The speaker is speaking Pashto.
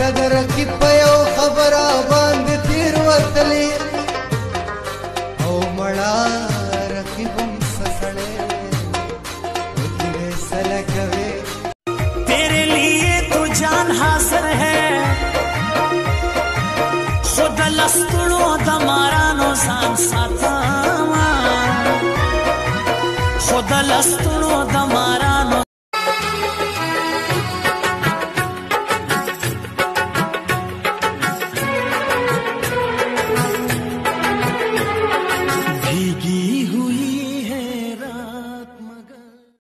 قدر کی په یو خبره باندې تیر ورتلی او مړه رقیبم سسړې سلکوي تیرے لیے تو جان حاضر ہے خود لستړو د مارانو ځان ساتم خود لستړو د مارانو